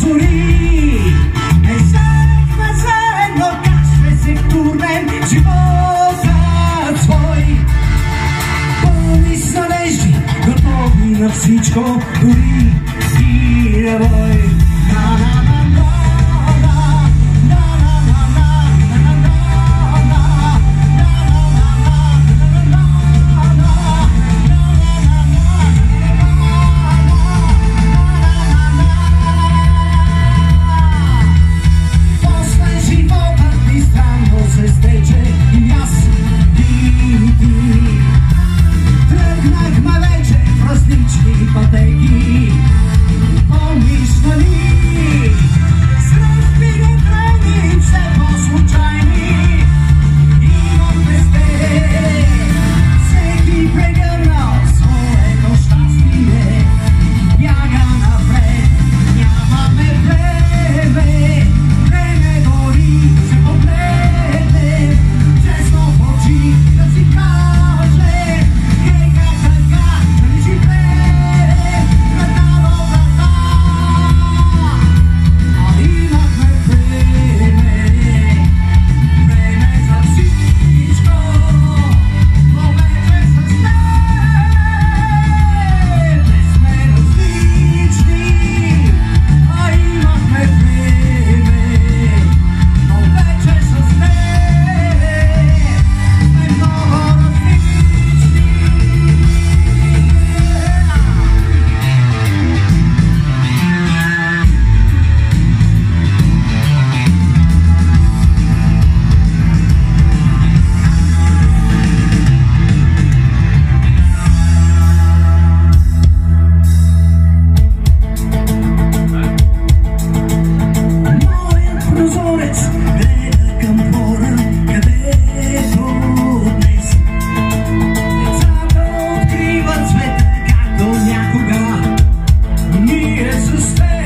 Sorri, e stai facendo casse se turnen ci posa svoj. Poli so leži, gotovi na vsičko, duri, si revoj. Na, na, na. Stay.